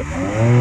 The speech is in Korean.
Mm-hmm.